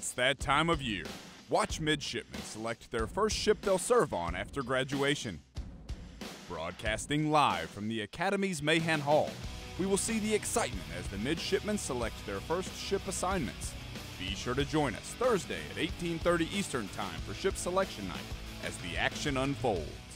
It's that time of year. Watch midshipmen select their first ship they'll serve on after graduation. Broadcasting live from the Academy's Mahan Hall, we will see the excitement as the midshipmen select their first ship assignments. Be sure to join us Thursday at 18:30 Eastern Time for ship selection night as the action unfolds.